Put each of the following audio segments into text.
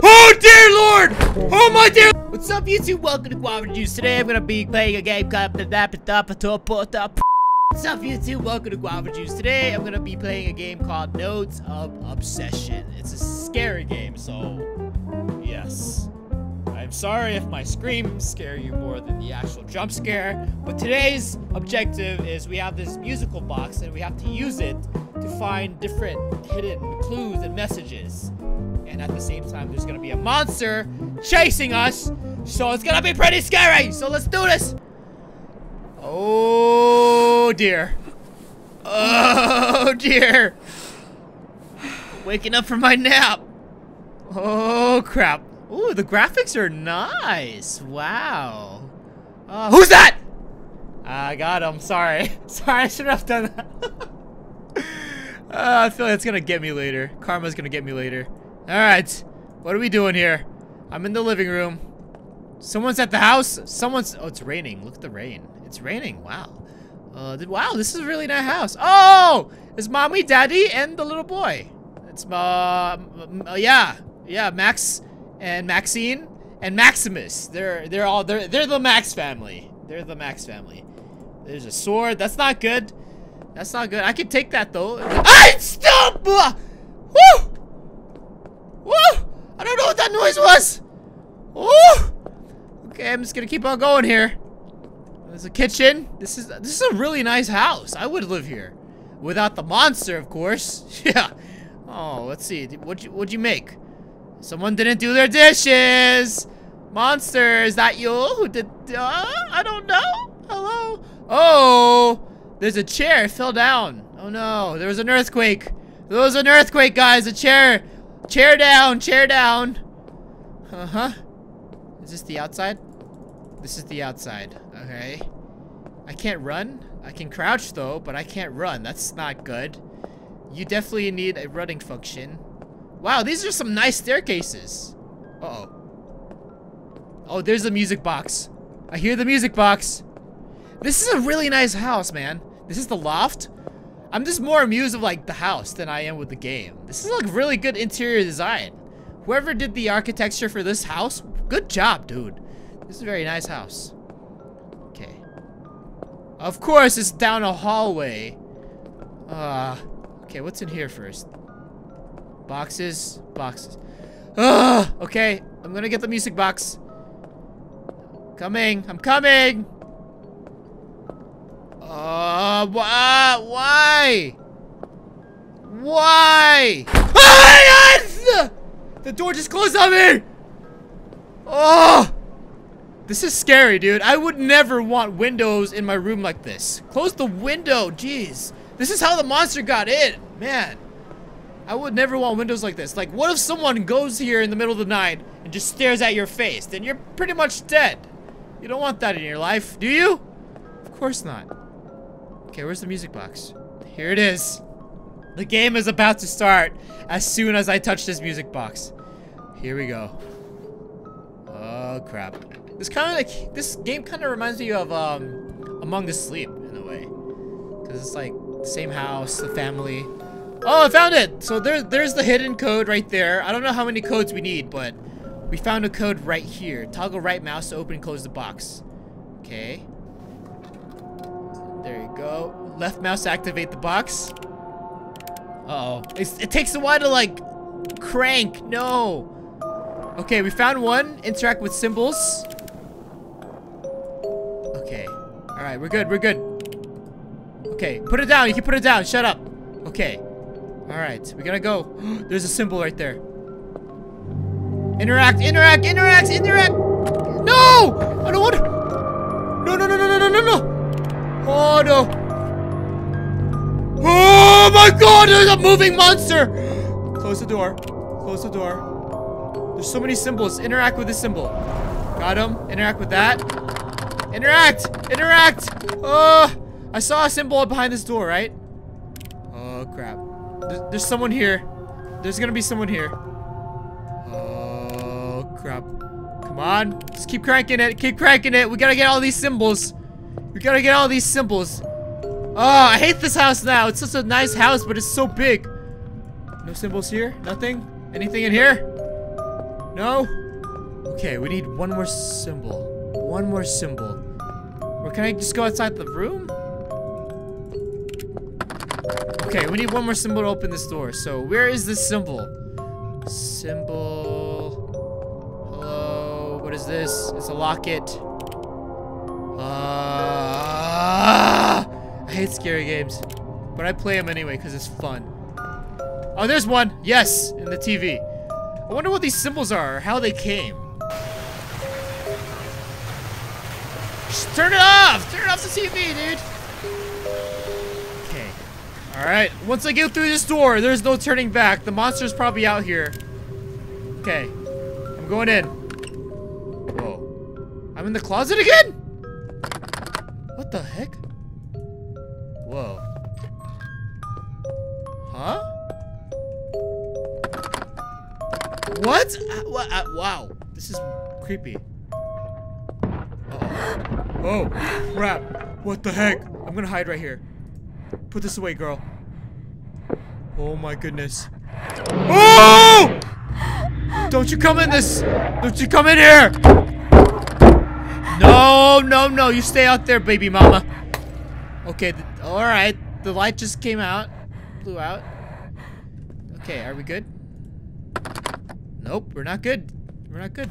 Oh dear lord! Oh my dear! What's up YouTube? Welcome to Guava Juice. Today I'm gonna be playing a game called the What's up YouTube? Welcome to Guava Juice. Today I'm gonna be playing a game called Notes of Obsession. It's a scary game, so yes. I'm sorry if my screams scare you more than the actual jump scare, but today's objective is we have this musical box and we have to use it to find different hidden clues and messages and at the same time there's gonna be a monster chasing us. So it's gonna be pretty scary. So let's do this. Oh dear. Oh dear. Waking up from my nap. Oh crap. Ooh, the graphics are nice. Wow. Uh, who's that? I got him. Sorry. Sorry I should have done that. Uh, I feel like it's gonna get me later. Karma's gonna get me later Alright. What are we doing here? I'm in the living room. Someone's at the house. Someone's... Oh, it's raining. Look at the rain. It's raining. Wow. Uh, wow, this is a really nice house. Oh! It's mommy, daddy, and the little boy. It's, uh, yeah. Yeah, Max and Maxine and Maximus. They're, they're all, they're, they're the Max family. They're the Max family. There's a sword. That's not good. That's not good. I can take that, though. I stop! Woo! I don't know what that noise was! Woo! Okay, I'm just gonna keep on going here. There's a kitchen. This is this is a really nice house. I would live here. Without the monster, of course. yeah. Oh, let's see. What'd you, what'd you make? Someone didn't do their dishes! Monster, is that you who did... Uh, I don't know. Hello? Oh! There's a chair. Fell down. Oh no. There was an earthquake. There was an earthquake, guys. A chair Chair down, chair down. Uh-huh. Is this the outside? This is the outside. Okay. I can't run. I can crouch though, but I can't run. That's not good. You definitely need a running function. Wow, these are some nice staircases. Uh-oh. Oh, there's the music box. I hear the music box. This is a really nice house, man. This is the loft. I'm just more amused of like the house than I am with the game. This is like really good interior design. Whoever did the architecture for this house, good job, dude. This is a very nice house. Okay. Of course, it's down a hallway. Uh, okay, what's in here first? Boxes, boxes. Ugh, okay, I'm gonna get the music box. Coming, I'm coming! Uh, why? Why? Why? The door just closed on me! Oh! This is scary, dude. I would never want windows in my room like this. Close the window, jeez. This is how the monster got in, man. I would never want windows like this. Like, what if someone goes here in the middle of the night and just stares at your face? Then you're pretty much dead. You don't want that in your life, do you? Of course not. Okay, where's the music box? Here it is. The game is about to start as soon as I touch this music box. Here we go. Oh crap. This kind of like this game kind of reminds me of um Among the Sleep in a way. Cuz it's like same house, the family. Oh, I found it. So there there's the hidden code right there. I don't know how many codes we need, but we found a code right here. Toggle right mouse to open and close the box. Okay. There you go. Left mouse activate the box. Uh oh it takes a while to like crank. No. Okay, we found one. Interact with symbols. Okay. All right, we're good. We're good. Okay, put it down. You can put it down. Shut up. Okay. All right, we gotta go. There's a symbol right there. Interact, interact, interact, interact. No! I don't want. No, no, no, no, no, no, no, no. Oh no! Oh my god, there's a moving monster! Close the door. Close the door. There's so many symbols. Interact with the symbol. Got him. Interact with that. Interact! Interact! Oh! I saw a symbol behind this door, right? Oh crap. There's, there's someone here. There's gonna be someone here. Oh crap. Come on. Just keep cranking it. Keep cranking it. We gotta get all these symbols. We gotta get all these symbols. Oh, I hate this house now. It's such a nice house, but it's so big. No symbols here? Nothing? Anything in here? No? Okay, we need one more symbol. One more symbol. Or can I just go outside the room? Okay, we need one more symbol to open this door. So where is this symbol? Symbol. Hello. What is this? It's a locket. Hate scary games. But I play them anyway because it's fun. Oh, there's one. Yes, in the TV. I wonder what these symbols are or how they came. Just turn it off! Turn off the TV, dude! Okay. Alright, once I get through this door, there's no turning back. The monster's probably out here. Okay. I'm going in. Whoa. I'm in the closet again? What the heck? Whoa. Huh? What? Uh, what? Uh, wow. This is creepy. Oh. Oh, crap. What the heck? I'm gonna hide right here. Put this away, girl. Oh my goodness. Oh! Don't you come in this! Don't you come in here! No, no, no. You stay out there, baby mama. Okay, alright. The light just came out. Blew out. Okay, are we good? Nope, we're not good. We're not good.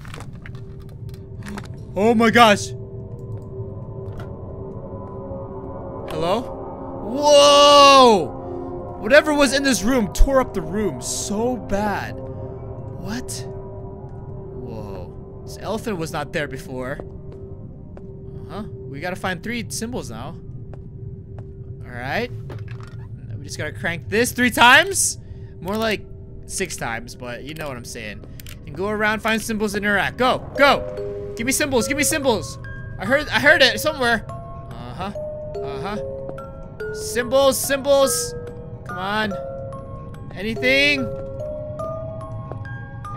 Oh my gosh. Hello? Whoa! Whatever was in this room tore up the room so bad. What? Whoa. This elephant was not there before. Uh huh. We gotta find three symbols now. Alright. We just gotta crank this three times? More like six times, but you know what I'm saying. And go around, find symbols, interact. Go, go. Give me symbols, give me symbols. I heard, I heard it somewhere. Uh-huh, uh-huh. Symbols, symbols. Come on. Anything?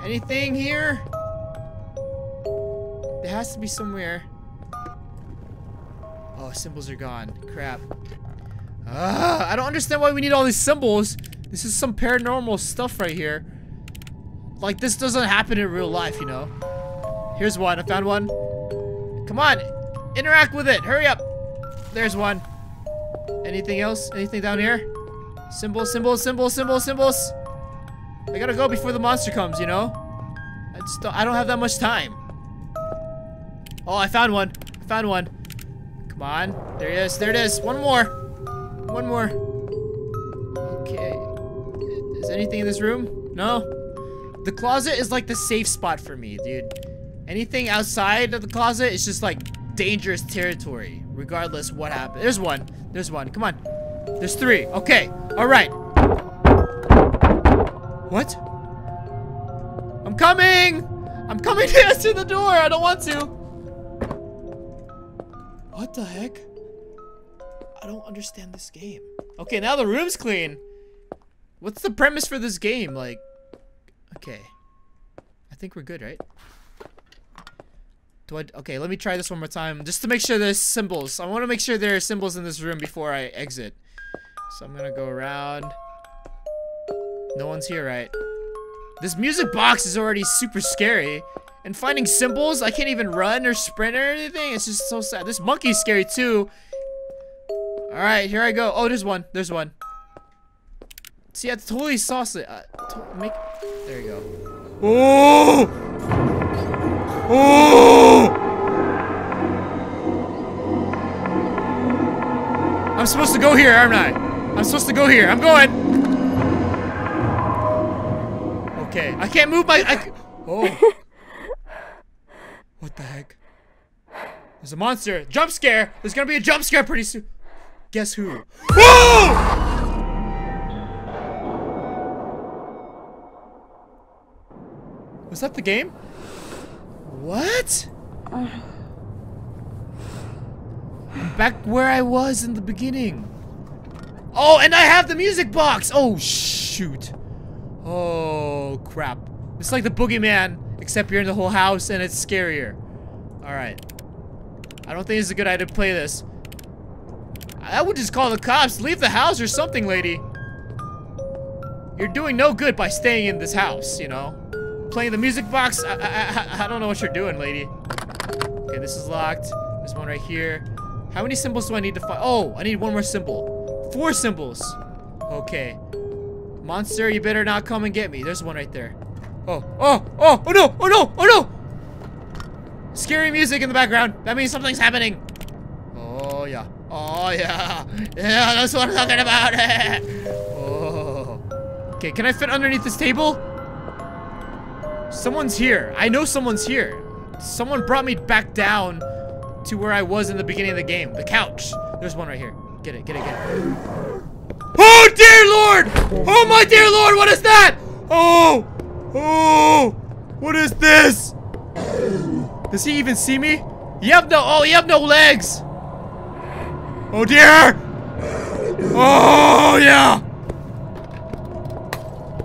Anything here? There has to be somewhere. Oh, symbols are gone. Crap. Uh, I don't understand why we need all these symbols. This is some paranormal stuff right here. Like, this doesn't happen in real life, you know? Here's one. I found one. Come on. Interact with it. Hurry up. There's one. Anything else? Anything down here? Symbols, symbols, symbols, symbols, symbols. I gotta go before the monster comes, you know? I don't, I don't have that much time. Oh, I found one. I found one. Come on. There it is. There it is. One more. One more. Okay. Is anything in this room? No? The closet is like the safe spot for me, dude. Anything outside of the closet is just like dangerous territory, regardless what happens. There's one. There's one. Come on. There's three. Okay. All right. What? I'm coming! I'm coming to answer the door. I don't want to. What the heck? I don't understand this game. Okay, now the room's clean. What's the premise for this game? Like, okay. I think we're good, right? Do I, okay, let me try this one more time. Just to make sure there's symbols. I want to make sure there are symbols in this room before I exit. So I'm gonna go around. No one's here, right? This music box is already super scary. And finding symbols, I can't even run or sprint or anything. It's just so sad. This monkey's scary too. Alright, here I go. Oh, there's one. There's one. See, I totally sauce it. Uh, to make. There you go. Oh! Oh! I'm supposed to go here, aren't I? I'm supposed to go here. I'm going. Okay, I can't move my. I, oh. What the heck? There's a monster. Jump scare. There's gonna be a jump scare pretty soon. Guess who? Whoa! Was that the game? What? I'm back where I was in the beginning. Oh, and I have the music box! Oh, shoot. Oh, crap. It's like the boogeyman, except you're in the whole house and it's scarier. Alright. I don't think it's a good idea to play this. I would just call the cops. Leave the house or something, lady. You're doing no good by staying in this house, you know? playing the music box. I, I, I, I don't know what you're doing, lady. Okay, this is locked. There's one right here. How many symbols do I need to find? Oh, I need one more symbol. Four symbols. Okay. Monster, you better not come and get me. There's one right there. Oh, oh, oh, oh no, oh no, oh no! Scary music in the background. That means something's happening. Oh, yeah. Yeah. Yeah, that's what I'm talking about. oh. Okay, can I fit underneath this table? Someone's here. I know someone's here. Someone brought me back down to where I was in the beginning of the game. The couch. There's one right here. Get it, get it, get it. Oh, dear Lord! Oh, my dear Lord, what is that? Oh! Oh! What is this? Does he even see me? You have no- oh, you have no legs! Oh, dear! Oh, yeah!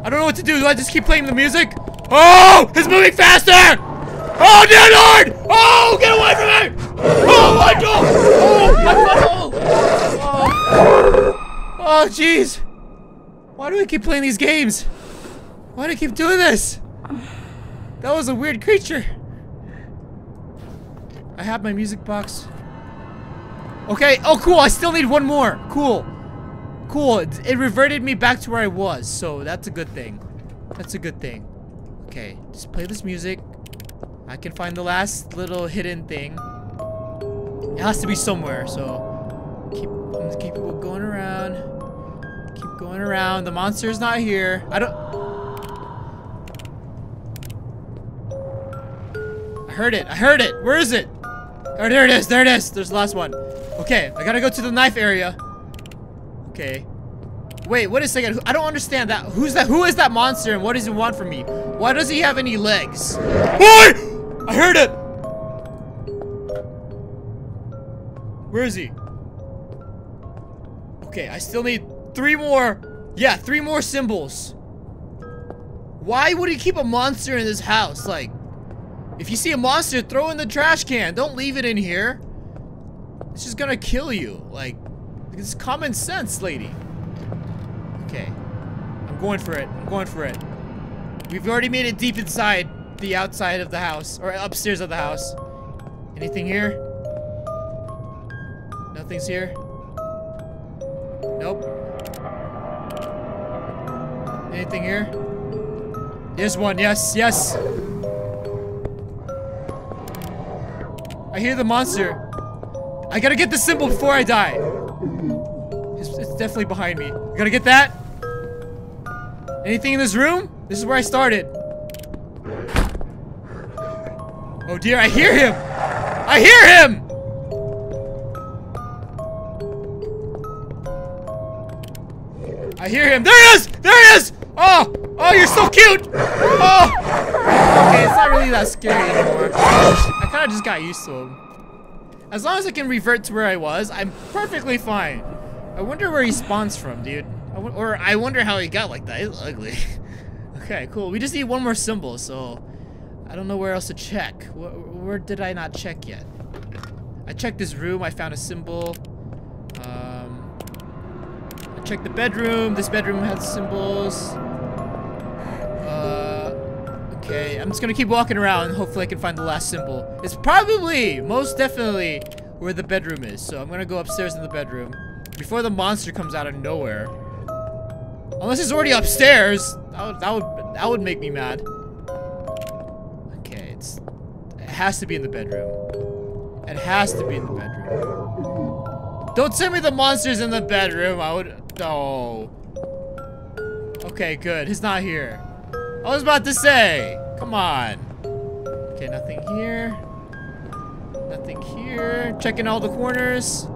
I don't know what to do. Do I just keep playing the music? Oh! It's moving faster! Oh, dear Lord! Oh, get away from me! Oh, my God! Oh, my butthole! Oh, oh, jeez. Why do I keep playing these games? Why do I keep doing this? That was a weird creature. I have my music box. Okay, oh cool, I still need one more. Cool. Cool, it, it reverted me back to where I was, so that's a good thing. That's a good thing. Okay, just play this music. I can find the last little hidden thing. It has to be somewhere, so keep I'm keep going around. Keep going around. The monster's not here. I don't I heard it. I heard it. Where is it? Oh, there it is. There it is. There's the last one. Okay, I gotta go to the knife area. Okay. Wait, wait a second. I don't understand that. Who's that? Who is that monster and what does he want from me? Why does he have any legs? Boy! I heard it! Where is he? Okay, I still need three more. Yeah, three more symbols. Why would he keep a monster in this house? Like, if you see a monster, throw in the trash can. Don't leave it in here. It's just gonna kill you. Like, it's common sense, lady. Okay. I'm going for it. I'm going for it. We've already made it deep inside the outside of the house. Or upstairs of the house. Anything here? Nothing's here? Nope. Anything here? There's one. Yes, yes. I hear the monster. I gotta get the symbol before I die. It's, it's definitely behind me. I gotta get that. Anything in this room? This is where I started. Oh dear, I hear him! I hear him! I hear him. There he is! There he is! Oh! Oh, you're so cute! Oh! Okay, it's not really that scary anymore. I kind of just got used to him. As long as I can revert to where I was, I'm perfectly fine. I wonder where he spawns from, dude. Or I wonder how he got like that. He's ugly. okay, cool. We just need one more symbol, so I don't know where else to check. Where, where did I not check yet? I checked this room. I found a symbol. Um, I checked the bedroom. This bedroom has symbols. Okay, I'm just gonna keep walking around. and Hopefully I can find the last symbol. It's probably, most definitely, where the bedroom is. So I'm gonna go upstairs in the bedroom. Before the monster comes out of nowhere. Unless it's already upstairs. That would, that would, that would make me mad. Okay, it's, it has to be in the bedroom. It has to be in the bedroom. Don't send me the monsters in the bedroom. I would, no. Okay, good. He's not here. I was about to say. Come on. Okay, nothing here. Nothing here. Checking all the corners.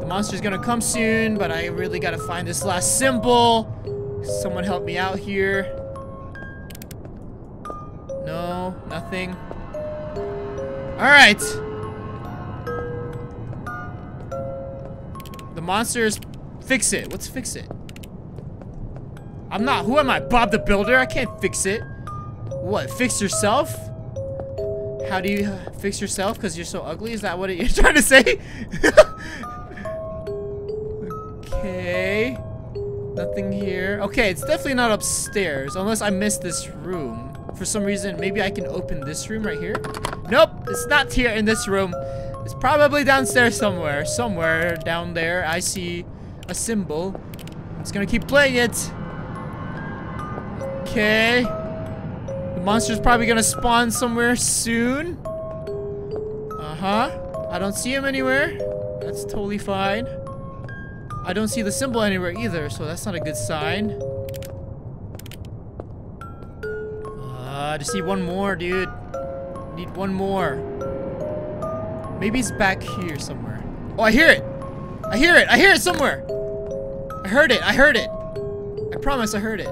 The monster's gonna come soon, but I really gotta find this last symbol. Someone help me out here. No, nothing. Alright. The monsters, fix it. Let's fix it. I'm not, who am I, Bob the Builder? I can't fix it. What, fix yourself? How do you uh, fix yourself? Because you're so ugly? Is that what you're trying to say? okay. Nothing here. Okay, it's definitely not upstairs. Unless I missed this room. for some reason, maybe I can open this room right here. Nope, it's not here in this room. It's probably downstairs somewhere. Somewhere down there, I see a symbol. It's gonna keep playing it. Okay. The monster's probably gonna spawn somewhere soon. Uh-huh. I don't see him anywhere. That's totally fine. I don't see the symbol anywhere either, so that's not a good sign. Uh, to see one more, dude. Need one more. Maybe it's back here somewhere. Oh, I hear it! I hear it! I hear it somewhere! I heard it! I heard it! I promise I heard it.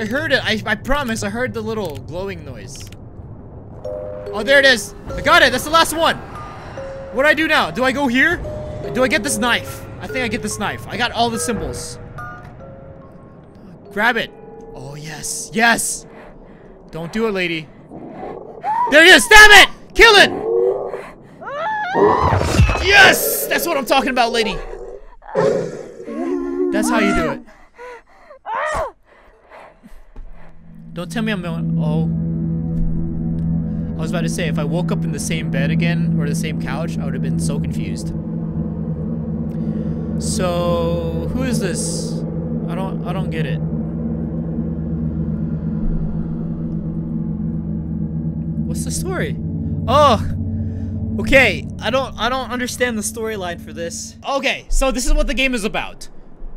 I heard it! I, I promise I heard the little glowing noise. Oh, there it is! I got it! That's the last one! What do I do now? Do I go here? Do I get this knife? I think I get this knife. I got all the symbols. Grab it. Oh, yes. Yes! Don't do it, lady. There he is! Stab it! Kill it! Yes! That's what I'm talking about, lady. That's how you do it. Don't tell me I'm going. Oh. I was about to say, if I woke up in the same bed again, or the same couch, I would have been so confused. So, who is this? I don't, I don't get it. What's the story? Oh, okay. I don't, I don't understand the storyline for this. Okay, so this is what the game is about.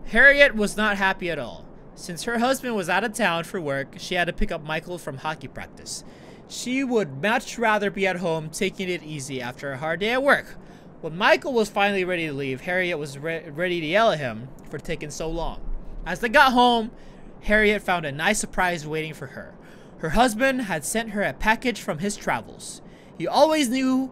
Harriet was not happy at all. Since her husband was out of town for work, she had to pick up Michael from hockey practice. She would much rather be at home taking it easy after a hard day at work. When Michael was finally ready to leave, Harriet was re ready to yell at him for taking so long. As they got home, Harriet found a nice surprise waiting for her. Her husband had sent her a package from his travels. He always knew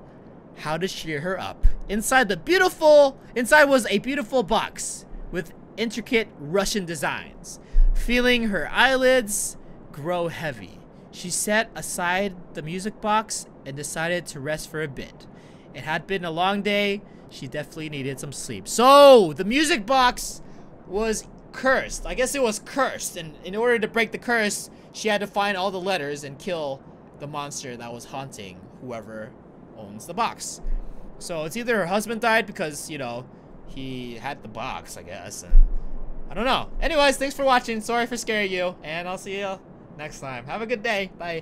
how to cheer her up. Inside the beautiful, inside was a beautiful box with intricate Russian designs. Feeling her eyelids grow heavy, she set aside the music box and decided to rest for a bit. It had been a long day. She definitely needed some sleep. So, the music box was cursed. I guess it was cursed. And in order to break the curse, she had to find all the letters and kill the monster that was haunting whoever owns the box. So, it's either her husband died because, you know, he had the box, I guess. And I don't know. Anyways, thanks for watching. Sorry for scaring you. And I'll see you next time. Have a good day. Bye.